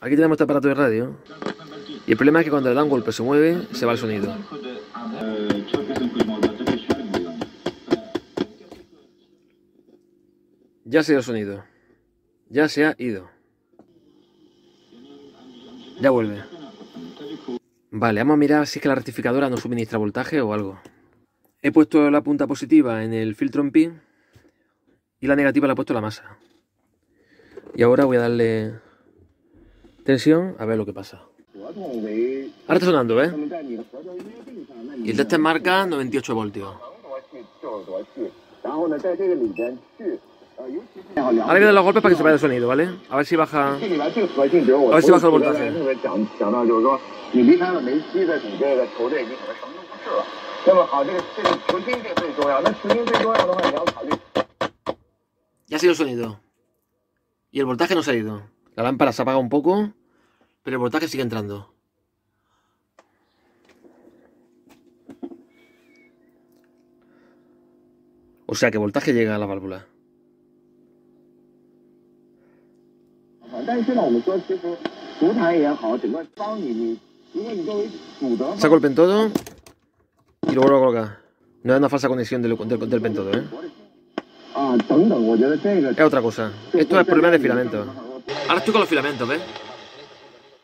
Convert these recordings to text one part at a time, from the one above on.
Aquí tenemos este aparato de radio. Y el problema es que cuando le da golpe se mueve, se va el sonido. Ya se ha ido el sonido. Ya se ha ido. Ya vuelve. Vale, vamos a mirar si es que la rectificadora no suministra voltaje o algo. He puesto la punta positiva en el filtro en pi y la negativa la he puesto en la masa. Y ahora voy a darle tensión a ver lo que pasa. Ahora está sonando, ¿ves? Y el tester marca 98 voltios. Ahora hay que dar los golpes para que se vaya el sonido, ¿vale? A ver si baja. A ver si baja el voltaje. Ya ha sido el sonido. Y el voltaje no se ha ido. La lámpara se apaga un poco, pero el voltaje sigue entrando. O sea que voltaje llega a la válvula. Saco el pentodo y lo vuelvo a colocar. No es una falsa conexión del, del, del pentodo, ¿eh? Es otra cosa. Esto es problema de filamento. Ahora estoy con los filamentos, ¿ves?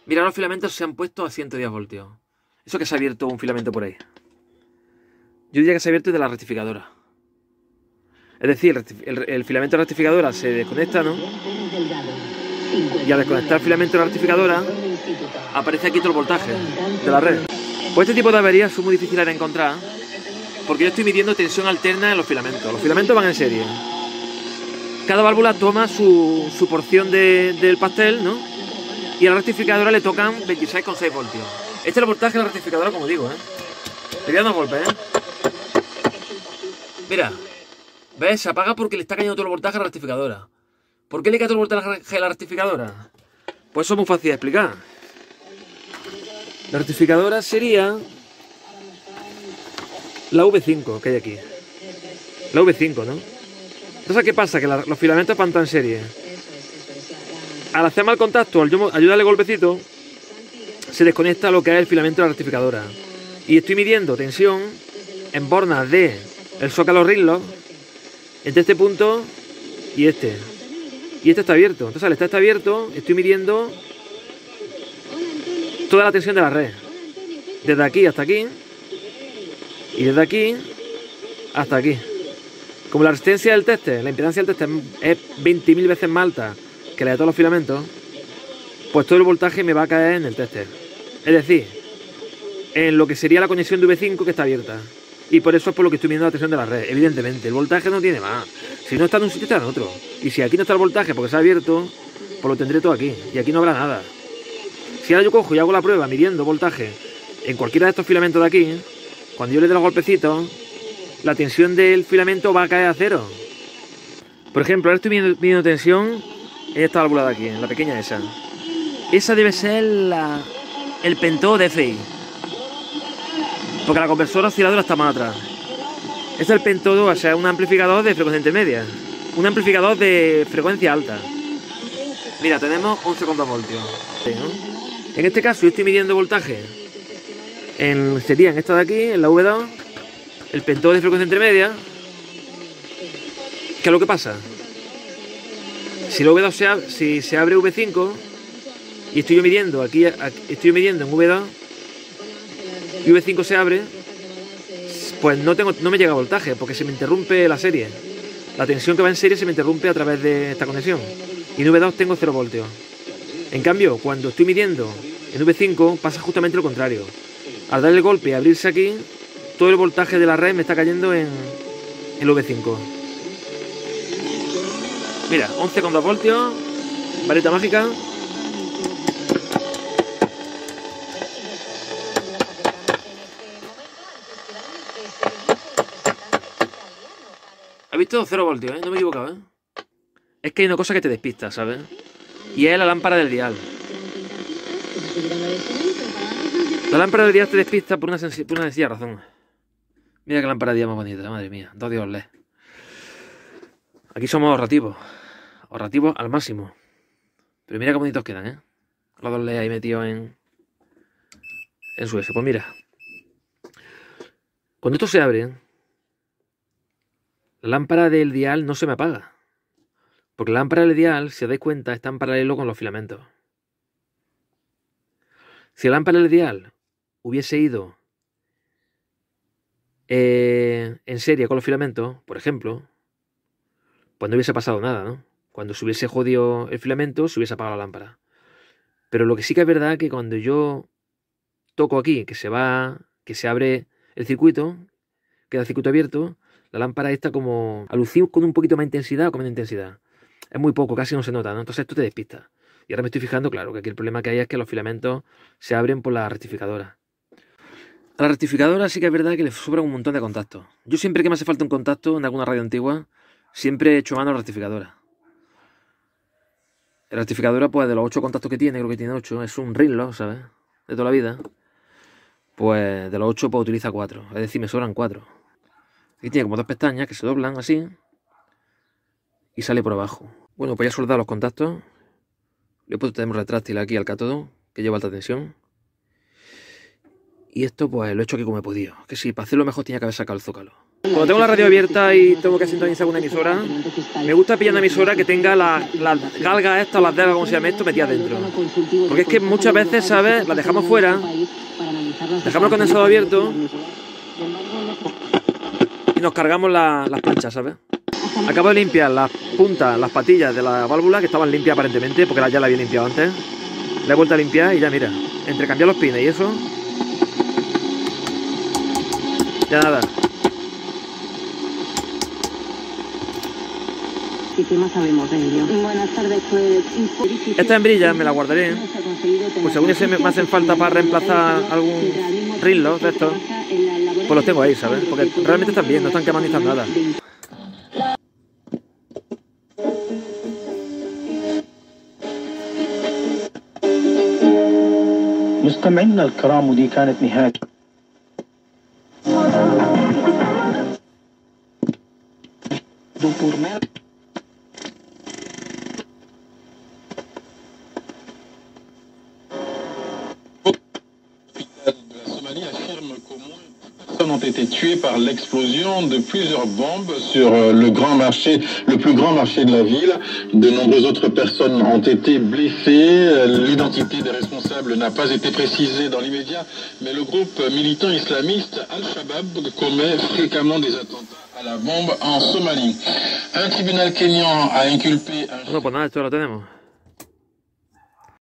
Mira, los filamentos se han puesto a 110 voltios. Eso que se ha abierto un filamento por ahí. Yo diría que se ha abierto de la rectificadora. Es decir, el, el filamento de la rectificadora se desconecta, ¿no? Y al desconectar el filamento de la rectificadora, aparece aquí todo el voltaje de la red. Pues este tipo de averías son muy difíciles de encontrar porque yo estoy midiendo tensión alterna en los filamentos. Los filamentos van en serie. Cada válvula toma su, su porción de, del pastel, ¿no? Y a la rectificadora le tocan 26,6 voltios. Este es el voltaje de la rectificadora, como digo, ¿eh? Le voy golpes, ¿eh? Mira, ¿ves? Se apaga porque le está cayendo todo el voltaje a la rectificadora. ¿Por qué le cae todo el voltaje a la rectificadora? Pues eso es muy fácil de explicar. La rectificadora sería la V5 que hay aquí. La V5, ¿no? Entonces, ¿qué pasa? Que los filamentos van tan serie. Al hacer mal contacto, al ayudarle golpecito, se desconecta lo que es el filamento de la rectificadora. Y estoy midiendo tensión en bornas de el zócalo Rinlock entre este punto y este. Y este está abierto. Entonces, al estar está abierto, estoy midiendo toda la tensión de la red. Desde aquí hasta aquí. Y desde aquí hasta aquí. Como la resistencia del teste, la impedancia del teste es 20.000 veces más alta que la de todos los filamentos, pues todo el voltaje me va a caer en el tester. Es decir, en lo que sería la conexión de V5 que está abierta. Y por eso es por lo que estoy midiendo la tensión de la red. Evidentemente, el voltaje no tiene más. Si no está en un sitio, está en otro. Y si aquí no está el voltaje porque se ha abierto, pues lo tendré todo aquí. Y aquí no habrá nada. Si ahora yo cojo y hago la prueba midiendo voltaje en cualquiera de estos filamentos de aquí, cuando yo le doy los golpecitos, la tensión del filamento va a caer a cero. Por ejemplo, ahora estoy midiendo, midiendo tensión en esta válvula de aquí, en la pequeña esa. Esa debe ser la, el pentodo de FI. Porque la conversora osciladora está más atrás. Este es el pentodo, o sea, un amplificador de frecuencia intermedia. Un amplificador de frecuencia alta. Mira, tenemos 11,2 voltios. En este caso yo estoy midiendo voltaje. En, sería en esta de aquí, en la V2, el pentodo de frecuencia intermedia. ¿Qué es lo que pasa? Si la V2 se, si se abre V5 y estoy yo midiendo aquí, estoy midiendo en V2 y V5 se abre, pues no, tengo, no me llega voltaje porque se me interrumpe la serie. La tensión que va en serie se me interrumpe a través de esta conexión. Y en V2 tengo 0 voltios. En cambio, cuando estoy midiendo en V5 pasa justamente lo contrario. Al darle el golpe y abrirse aquí, todo el voltaje de la red me está cayendo en el V5. Mira, 11,2 voltios, varita mágica. ¿Has visto? 0 voltios, ¿eh? No me he equivocado, ¿eh? Es que hay una cosa que te despista, ¿sabes? Y es la lámpara del dial. La lámpara del dial te despista por una, por una sencilla razón. Mira qué día más bonita, madre mía. Dos dios LED. Aquí somos ahorrativos. Ahorrativos al máximo. Pero mira qué bonitos quedan, ¿eh? Los dos LEDs ahí metidos en, en su S. Pues mira, cuando esto se abre, la lámpara del dial no se me apaga. Porque la lámpara del dial, si os dais cuenta, está en paralelo con los filamentos. Si la lámpara del dial hubiese ido eh, en serie con los filamentos, por ejemplo, pues no hubiese pasado nada, ¿no? Cuando se hubiese jodido el filamento, se hubiese apagado la lámpara. Pero lo que sí que es verdad es que cuando yo toco aquí, que se va, que se abre el circuito, queda el circuito abierto, la lámpara está como a lucir con un poquito más intensidad o con menos intensidad. Es muy poco, casi no se nota, ¿no? Entonces esto te despista. Y ahora me estoy fijando, claro, que aquí el problema que hay es que los filamentos se abren por la rectificadora. La rectificadora sí que es verdad que le sobra un montón de contactos. Yo siempre que me hace falta un contacto en alguna radio antigua, siempre he hecho mano a la rectificadora. La rectificadora, pues de los ocho contactos que tiene, creo que tiene ocho, es un rinlo, ¿sabes? De toda la vida. Pues de los ocho, pues utiliza cuatro. Es decir, me sobran cuatro. Aquí tiene como dos pestañas que se doblan así y sale por abajo. Bueno, pues ya soldado los contactos. Le he puesto un retráctil aquí al cátodo, que lleva alta tensión. Y esto pues lo he hecho aquí como he podido. Que sí, para hacerlo mejor tenía que haber sacado el zócalo. Cuando tengo la radio abierta y tengo que sintonizar una emisora, me gusta pillar una emisora que tenga las, las galgas estas, las delgas, como se llama esto, metidas dentro. Porque es que muchas veces, ¿sabes? Las dejamos fuera, dejamos el condensador abierto y nos cargamos las planchas, ¿sabes? Acabo de limpiar las puntas, las patillas de la válvula, que estaban limpias aparentemente, porque ya la había limpiado antes. La he vuelto a limpiar y ya mira, entre cambiar los pines y eso, ya nada. ¿Y qué más sabemos de ello? Buenas tardes, pues... Esta hembrilla me la guardaré, pues según se me hacen falta para reemplazar algún rillo de estos, pues los tengo ahí, ¿sabes? Porque realmente están bien, no están quemando ni están nada. مستمعينا الكرام ودي كانت نهاية La Somalie affirme qu'au moins personnes ont été tuées par l'explosion de plusieurs bombes sur euh, le grand marché, le plus grand marché de la ville. De nombreuses autres personnes ont été blessées. L'identité des responsables n'a pas été précisée dans l'immédiat, mais le groupe militant islamiste Al-Shabaab commet fréquemment des attentats la bombe en Somalie. Un tribunal kényan a inculpé un tenemos.